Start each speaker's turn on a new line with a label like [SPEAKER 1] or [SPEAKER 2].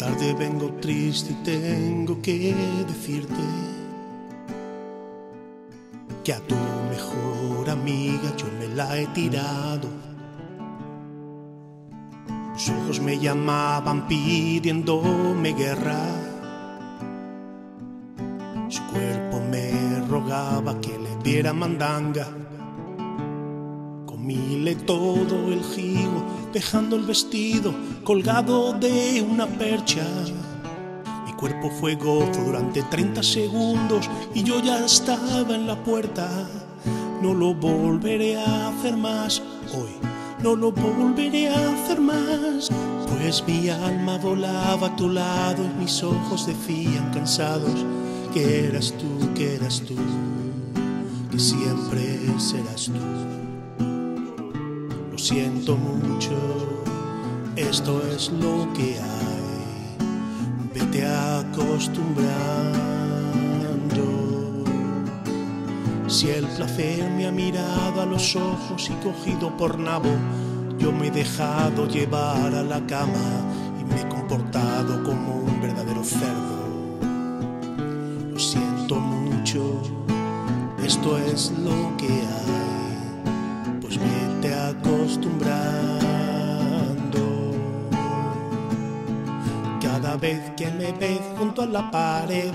[SPEAKER 1] tarde vengo triste y tengo que decirte que a tu mejor amiga yo me la he tirado. Sus ojos me llamaban pidiéndome guerra. Su cuerpo me rogaba que le diera mandanga. Comíle todo el jigo, dejando el vestido colgado de una percha. Mi cuerpo fue gozo durante 30 segundos y yo ya estaba en la puerta. No lo volveré a hacer más hoy, no lo volveré a hacer más. Pues mi alma volaba a tu lado y mis ojos decían cansados que eras tú, que eras tú, que siempre serás tú. Lo siento mucho, esto es lo que hay. Vete acostumbrando. Si el placer me ha mirado a los ojos y cogido por nabo, yo me he dejado llevar a la cama y me he comportado como un verdadero cerdo. Lo siento mucho, esto es lo que hay, acostumbrando. Cada vez que me ves junto a la pared,